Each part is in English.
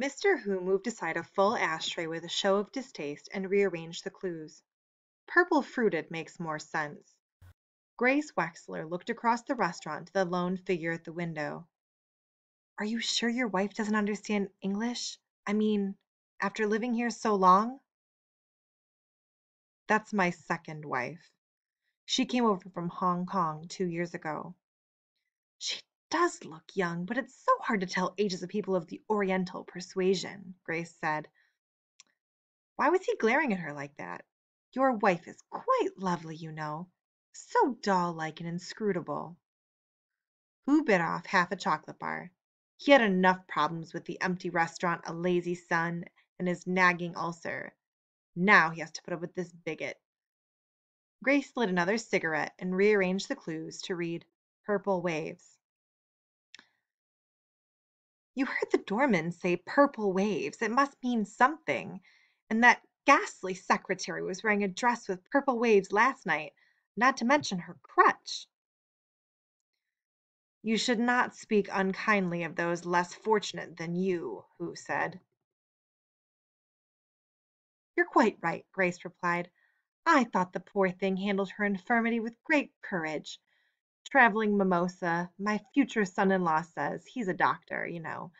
Mr. Hoo moved aside a full ashtray with a show of distaste and rearranged the clues. Purple fruited makes more sense. Grace Wexler looked across the restaurant to the lone figure at the window. Are you sure your wife doesn't understand English? I mean, after living here so long? That's my second wife. She came over from Hong Kong two years ago. She does look young, but it's so hard to tell ages of people of the Oriental persuasion, Grace said. Why was he glaring at her like that? Your wife is quite lovely, you know. So doll like and inscrutable. Hoo bit off half a chocolate bar. He had enough problems with the empty restaurant, a lazy son, and his nagging ulcer. Now he has to put up with this bigot. Grace lit another cigarette and rearranged the clues to read Purple Waves. You heard the doorman say purple waves. It must mean something. And that ghastly secretary was wearing a dress with purple waves last night, not to mention her crutch. You should not speak unkindly of those less fortunate than you, Hoo said. You're quite right, Grace replied. I thought the poor thing handled her infirmity with great courage. Traveling mimosa, my future son in law says. He's a doctor, you know.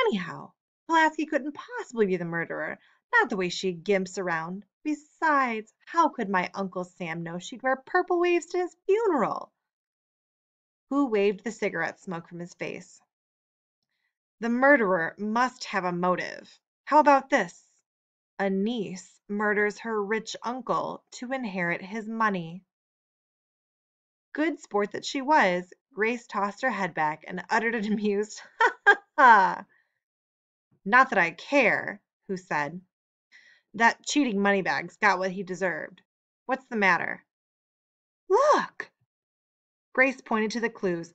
Anyhow, Pulaski couldn't possibly be the murderer, not the way she gimps around. Besides, how could my Uncle Sam know she'd wear purple waves to his funeral? Hoo waved the cigarette smoke from his face. The murderer must have a motive. How about this? A niece murders her rich uncle to inherit his money. Good sport that she was, Grace tossed her head back and uttered an amused ha ha ha. Not that I care, Hoo said. That cheating moneybags got what he deserved. What's the matter? Look! Grace pointed to the clues.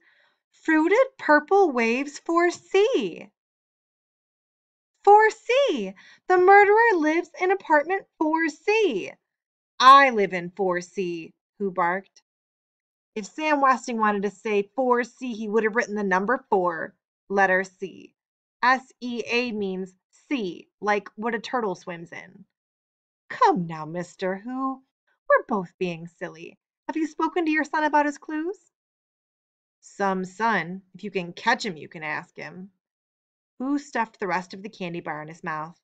Fruited purple waves 4C. 4C. The murderer lives in apartment 4C. I live in 4C, Hoo barked. If Sam Westing wanted to say 4C, he would have written the number 4, letter C. S E A means sea, like what a turtle swims in. Come now, Mr. Hoo, We're both being silly. Have you spoken to your son about his clues? Some son. If you can catch him, you can ask him. Hoo stuffed the rest of the candy bar in his mouth.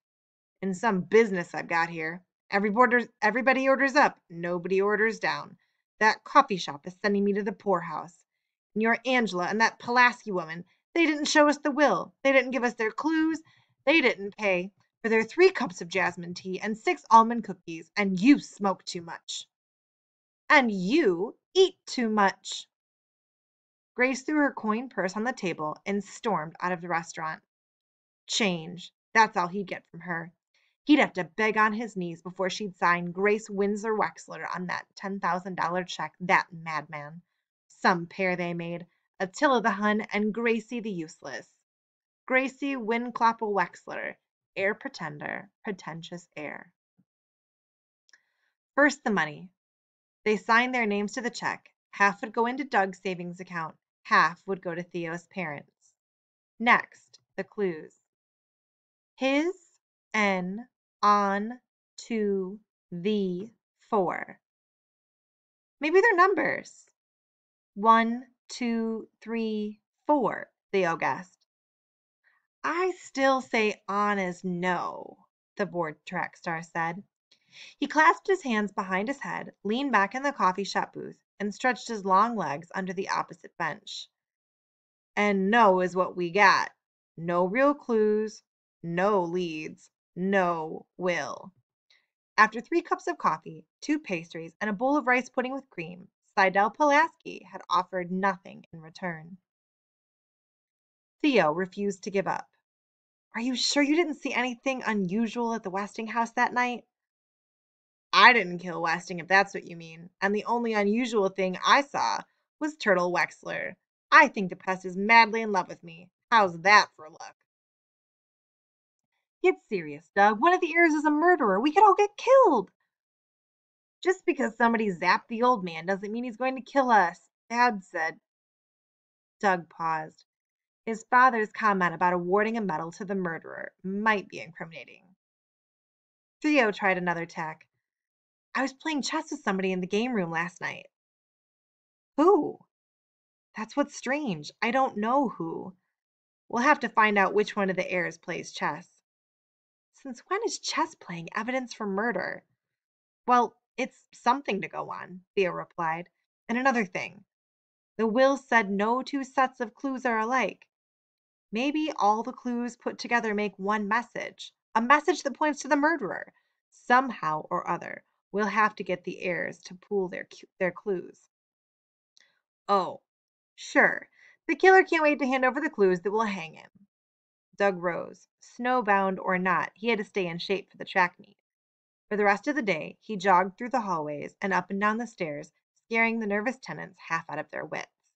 In some business I've got here. everybody orders up, nobody orders down. That coffee shop is sending me to the poorhouse. And your Angela and that Pulaski woman, they didn't show us the will. They didn't give us their clues. They didn't pay for their three cups of jasmine tea and six almond cookies. And you smoke too much. And you eat too much. Grace threw her coin purse on the table and stormed out of the restaurant. Change. That's all he'd get from her. He'd have to beg on his knees before she'd sign Grace Windsor Wexler on that $10,000 check, that madman. Some pair they made, Attila the Hun and Gracie the Useless. Gracie Windclapple Wexler, heir pretender, pretentious heir. First, the money. They signed their names to the check. Half would go into Doug's savings account, half would go to Theo's parents. Next, the clues. His, N, on to the four. Maybe they're numbers. One, two, three, four, Theo guessed. I still say on as no, the bored track star said. He clasped his hands behind his head, leaned back in the coffee shop booth, and stretched his long legs under the opposite bench. And no is what we got. No real clues, no leads, no will. After three cups of coffee, two pastries, and a bowl of rice pudding with cream, Sydelle Pulaski had offered nothing in return. Theo refused to give up. Are you sure you didn't see anything unusual at the Westing house that night? I didn't kill Westing, if that's what you mean. And the only unusual thing I saw was Turtle Wexler. I think the pest is madly in love with me. How's that for luck? Get serious, Doug. One of the heirs is a murderer. We could all get killed. Just because somebody zapped the old man doesn't mean he's going to kill us, Dad said. Doug paused. His father's comment about awarding a medal to the murderer might be incriminating. Theo tried another tack. I was playing chess with somebody in the game room last night. Who? That's what's strange. I don't know who. We'll have to find out which one of the heirs plays chess. Since when is chess playing evidence for murder? Well, it's something to go on, Theo replied. And another thing. The will said no two sets of clues are alike. Maybe all the clues put together make one message, a message that points to the murderer. Somehow or other, we'll have to get the heirs to pool their their clues. Oh, sure. The killer can't wait to hand over the clues that will hang him. Doug rose. Snowbound or not, he had to stay in shape for the track meet. For the rest of the day, he jogged through the hallways and up and down the stairs, scaring the nervous tenants half out of their wits.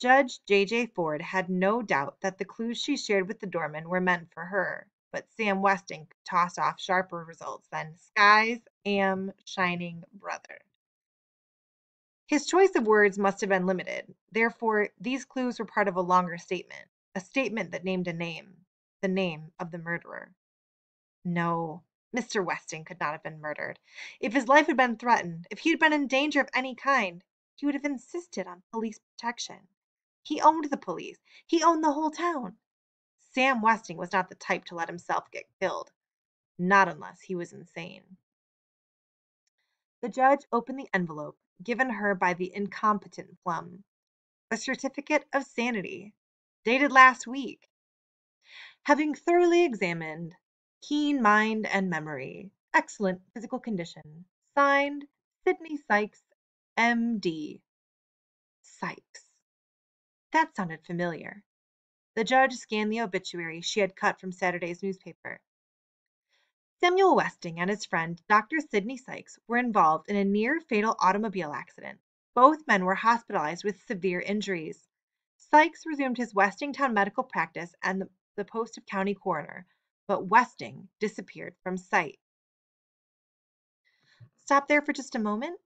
Judge J.J. Ford had no doubt that the clues she shared with the doorman were meant for her, but Sam Westing tossed off sharper results than skies am shining brother. His choice of words must have been limited. Therefore, these clues were part of a longer statement, a statement that named a name, the name of the murderer. No, Mr. Westing could not have been murdered. If his life had been threatened, if he had been in danger of any kind, he would have insisted on police protection. He owned the police. He owned the whole town. Sam Westing was not the type to let himself get killed, not unless he was insane. The judge opened the envelope given her by the incompetent Plum. A certificate of sanity, dated last week. Having thoroughly examined, keen mind and memory, excellent physical condition, signed Sidney Sykes, M.D. Sykes. That sounded familiar. The judge scanned the obituary she had cut from Saturday's newspaper. Samuel Westing and his friend, Dr. Sidney Sykes, were involved in a near fatal automobile accident. Both men were hospitalized with severe injuries. Sykes resumed his Westingtown medical practice and the, the post of county coroner, but Westing disappeared from sight. Stop there for just a moment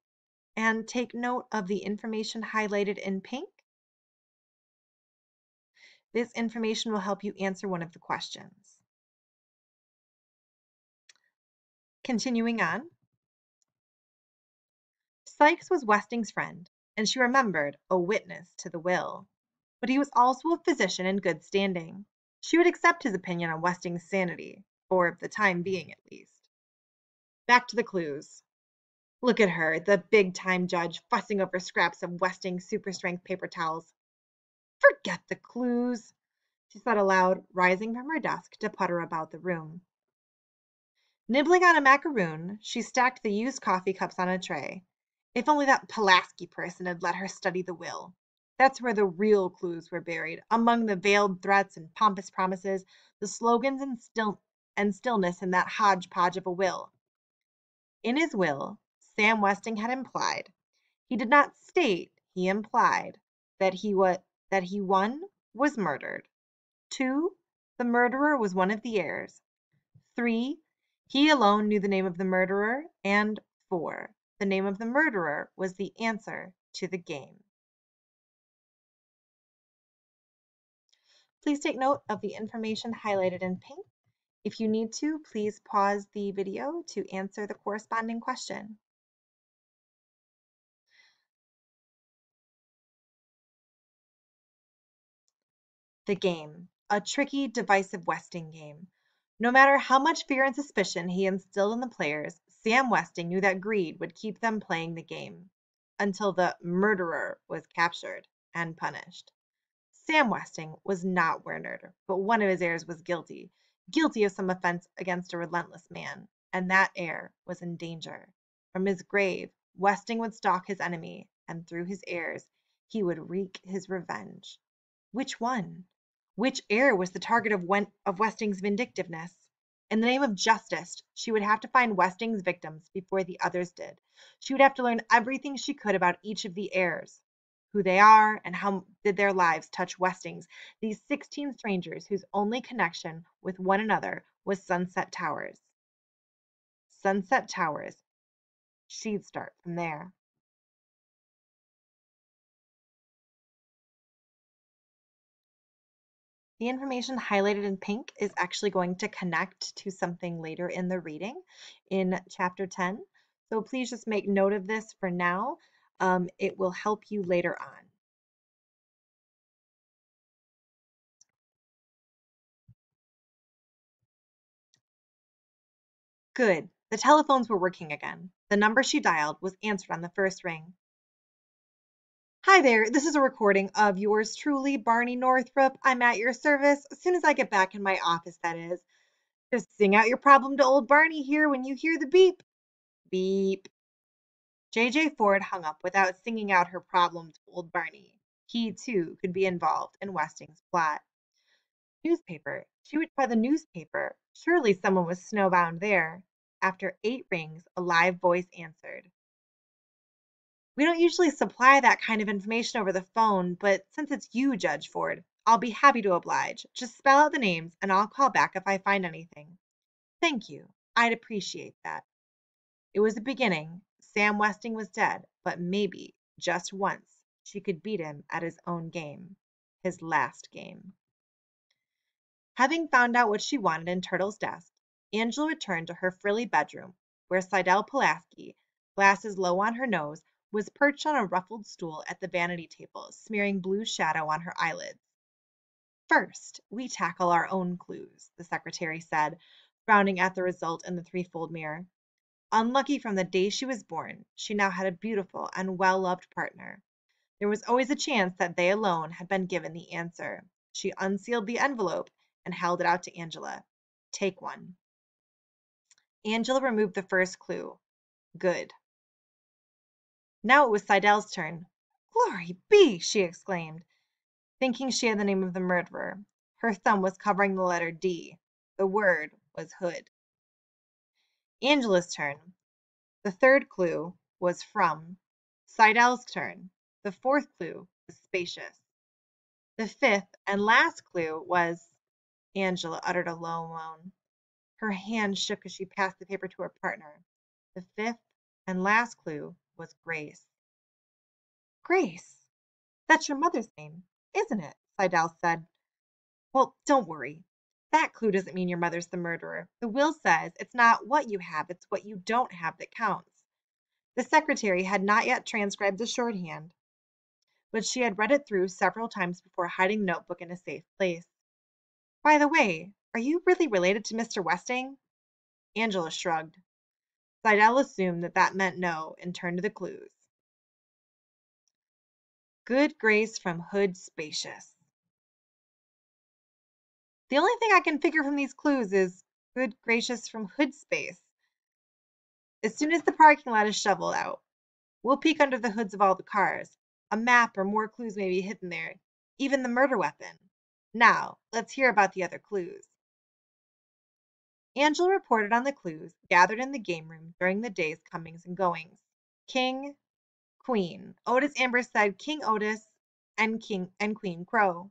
and take note of the information highlighted in pink. This information will help you answer one of the questions. Continuing on. Sykes was Westing's friend, and she remembered a witness to the will. But he was also a physician in good standing. She would accept his opinion on Westing's sanity, for the time being at least. Back to the clues. Look at her, the big time judge, fussing over scraps of Westing's super strength paper towels. Forget the clues, she said aloud, rising from her desk to putter about the room. Nibbling on a macaroon, she stacked the used coffee cups on a tray. If only that Pulaski person had let her study the will. That's where the real clues were buried, among the veiled threats and pompous promises, the slogans and still and stillness in that hodgepodge of a will. In his will, Sam Westing had implied, he did not state, he implied, that he what that he one was murdered. Two, the murderer was one of the heirs. Three, he alone knew the name of the murderer, and 4. The name of the murderer was the answer to the game. Please take note of the information highlighted in pink. If you need to, please pause the video to answer the corresponding question. The game, a tricky, divisive Westing game. No matter how much fear and suspicion he instilled in the players, Sam Westing knew that greed would keep them playing the game until the murderer was captured and punished. Sam Westing was not Werner, but one of his heirs was guilty, guilty of some offense against a relentless man, and that heir was in danger. From his grave, Westing would stalk his enemy, and through his heirs, he would wreak his revenge. Which one? Which heir was the target of, Wen- of Westing's vindictiveness? In the name of justice, she would have to find Westing's victims before the others did. She would have to learn everything she could about each of the heirs who they are and how did their lives touch Westing's, these 16 strangers whose only connection with one another was Sunset Towers. Sunset Towers. She'd start from there. The information highlighted in pink is actually going to connect to something later in the reading in chapter 10. So please just make note of this for now. Um, it will help you later on. Good. The telephones were working again. The number she dialed was answered on the first ring. Hi there, this is a recording of yours truly, Barney Northrup. I'm at your service as soon as I get back in my office, that is. Just sing out your problem to old Barney here when you hear the beep. Beep. JJ Ford hung up without singing out her problem to old Barney. He, too, could be involved in Westing's plot. Newspaper. She would try the newspaper. Surely someone was snowbound there. After eight rings, a live voice answered. We don't usually supply that kind of information over the phone, but since it's you, Judge Ford, I'll be happy to oblige. Just spell out the names and I'll call back if I find anything. Thank you. I'd appreciate that. It was a beginning. Sam Westing was dead, but maybe, just once, she could beat him at his own game. His last game. Having found out what she wanted in Turtle's desk, Angela returned to her frilly bedroom, where Sydelle Pulaski, glasses low on her nose, was perched on a ruffled stool at the vanity table, smearing blue shadow on her eyelids. First, we tackle our own clues, the secretary said, frowning at the result in the threefold mirror. Unlucky from the day she was born, she now had a beautiful and well loved partner. There was always a chance that they alone had been given the answer. She unsealed the envelope and held it out to Angela. Take one. Angela removed the first clue. Good. Now it was Sydelle's turn. "Glory be!" she exclaimed, thinking she had the name of the murderer. Her thumb was covering the letter D. The word was Hood. Angela's turn. The third clue was from. Sydelle's turn. The fourth clue was spacious. The fifth and last clue was Angela uttered a low moan. Her hand shook as she passed the paper to her partner. The fifth and last clue was Grace. Grace! That's your mother's name, isn't it? Sydelle said. Well, don't worry. That clue doesn't mean your mother's the murderer. The will says it's not what you have, it's what you don't have that counts. The secretary had not yet transcribed the shorthand, but she had read it through several times before hiding the notebook in a safe place. By the way, are you really related to Mr. Westing? Angela shrugged. Sydelle assumed that that meant no and turned to the clues. Good grace from Hood Spacious. The only thing I can figure from these clues is good gracious from Hood Space. As soon as the parking lot is shoveled out, we'll peek under the hoods of all the cars. A map or more clues may be hidden there, even the murder weapon. Now, let's hear about the other clues. Angela reported on the clues gathered in the game room during the day's comings and goings. King, Queen. Otis Amber said King Otis and King and Queen Crow.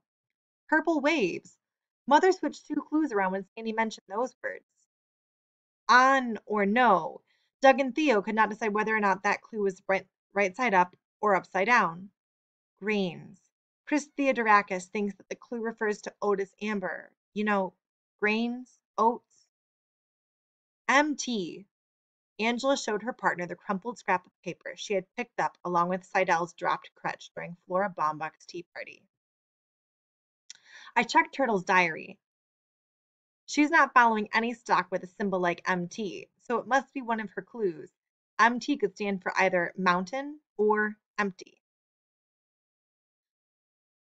Purple waves. Mother switched two clues around when Sandy mentioned those words. On or no. Doug and Theo could not decide whether or not that clue was right, right side up or upside down. Grains. Chris Theodorakis thinks that the clue refers to Otis Amber. You know, grains, oats, MT. Angela showed her partner the crumpled scrap of paper she had picked up along with Sydelle's dropped crutch during Flora Baumbach's tea party. I checked Turtle's diary. She's not following any stock with a symbol like MT, so it must be one of her clues. MT could stand for either mountain or empty.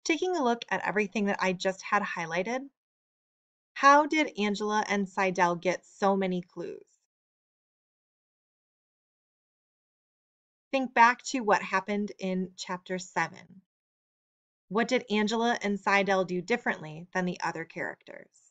Taking a look at everything that I just had highlighted, how did Angela and Sydelle get so many clues? Think back to what happened in chapter 7. What did Angela and Sydelle do differently than the other characters?